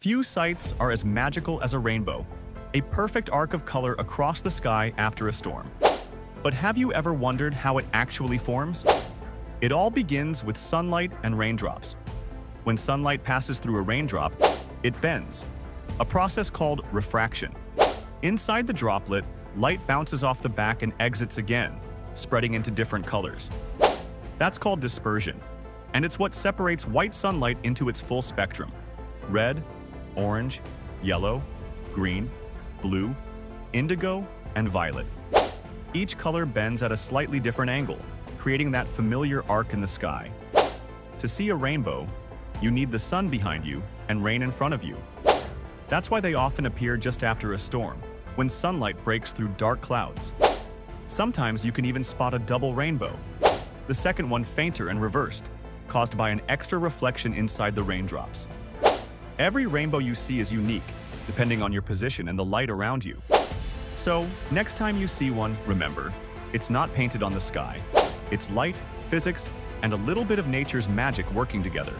Few sights are as magical as a rainbow, a perfect arc of color across the sky after a storm. But have you ever wondered how it actually forms? It all begins with sunlight and raindrops. When sunlight passes through a raindrop, it bends, a process called refraction. Inside the droplet, light bounces off the back and exits again, spreading into different colors. That's called dispersion, and it's what separates white sunlight into its full spectrum. Red, orange, yellow, green, blue, indigo, and violet. Each color bends at a slightly different angle, creating that familiar arc in the sky. To see a rainbow, you need the sun behind you and rain in front of you. That's why they often appear just after a storm, when sunlight breaks through dark clouds. Sometimes you can even spot a double rainbow, the second one fainter and reversed, caused by an extra reflection inside the raindrops. Every rainbow you see is unique, depending on your position and the light around you. So, next time you see one, remember, it's not painted on the sky. It's light, physics, and a little bit of nature's magic working together.